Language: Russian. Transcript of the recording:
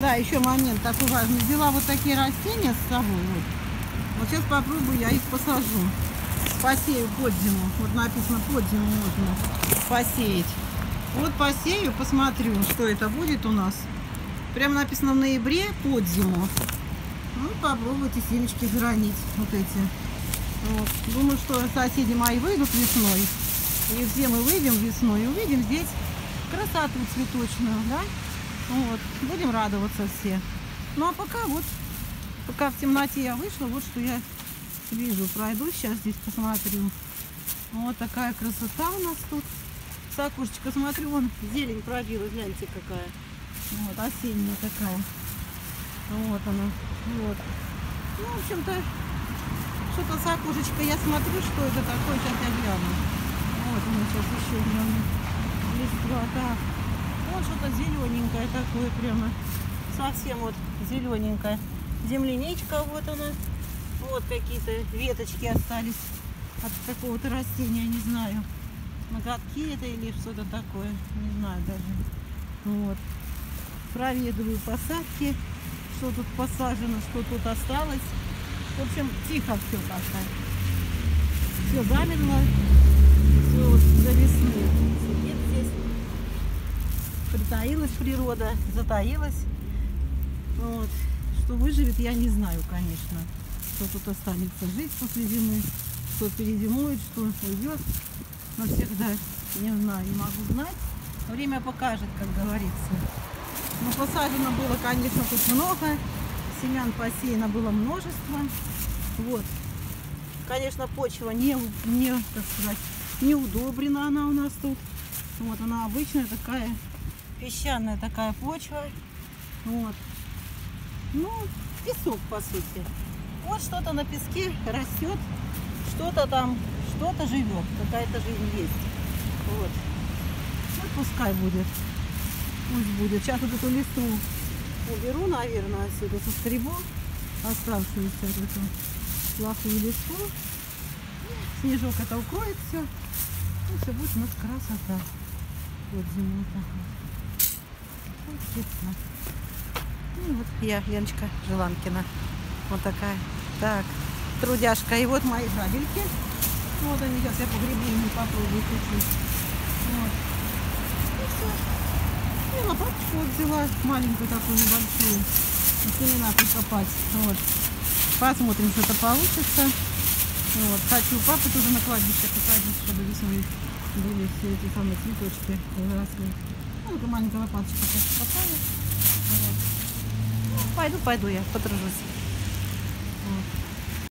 Да, еще момент такой важный. Взяла вот такие растения с собой. Вот, вот сейчас попробую, я их посажу. Посею под зиму. Вот написано под зиму можно посеять. Вот посею, посмотрю, что это будет у нас. Прям написано в ноябре под зиму. Ну, попробуйте семечки заронить. Вот эти. Вот. Думаю, что соседи мои выйдут весной. И все мы выйдем весной и увидим здесь красоту цветочную, да? Вот. Будем радоваться все. Ну а пока вот, пока в темноте я вышла, вот что я вижу. Пройду сейчас здесь посмотрю. Вот такая красота у нас тут. С окошечка смотрю, вон зелень пробила, гляньте какая. Вот, осенняя такая. Вот она. Вот. Ну, в общем-то, что-то с окошечка я смотрю, что это такое, сейчас я гляну. Вот у нас сейчас еще гляну. Листва, так. Вот что-то зелененькое такое прямо. Совсем вот зелененькое. Земляничка вот она. Вот какие-то веточки остались от какого-то растения, не знаю. Ноготки это или что-то такое. Не знаю даже. Вот. Проведываю посадки. Что тут посажено, что тут осталось. В общем, тихо все пока. Все замерло. Все вот до. Притаилась природа, затаилась. Вот. Что выживет, я не знаю, конечно. Кто тут останется жить после зимы, кто перезимует, что уйдет. Но всегда не знаю, не могу знать. Время покажет, как говорится. Но посажено было, конечно, тут много. Семян посеяно было множество. Вот. Конечно, почва не, не, так сказать, не удобрена она у нас тут. Вот она обычная такая песчаная такая почва. Вот. Ну, песок, по сути. Вот что-то на песке растет, что-то там, что-то живет, какая-то жизнь есть. Вот. Ну, пускай будет. Пусть будет. Сейчас вот эту листву уберу, наверное, отсюда со скребу оставшуюся эту плохую листву. Снежок это укроет все. И все будет у красота. Вот такая. Вот тепло. Ну, вот я, Леночка Желанкина. Вот такая. Так, трудяшка. И вот мои жабельки. Вот они, сейчас я по гребению попробую чуть-чуть. Вот. И все. И лопаточку вот взяла, маленькую такую небольшую. Семена прикопать. Вот. Посмотрим, что это получится. Вот. Хочу папы тоже на кладбище посадить, чтобы весной были все эти самые цветочки выросли. Маленькая лопаточка сейчас копаю. Вот. Ну, пойду, пойду я, подружусь.